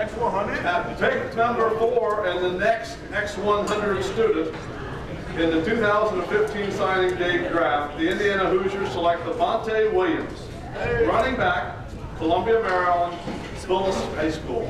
X100? Pick number four and the next X100 student in the 2015 signing day draft. The Indiana Hoosiers select Devonte Williams, running back, Columbia, Maryland, Phyllis High School.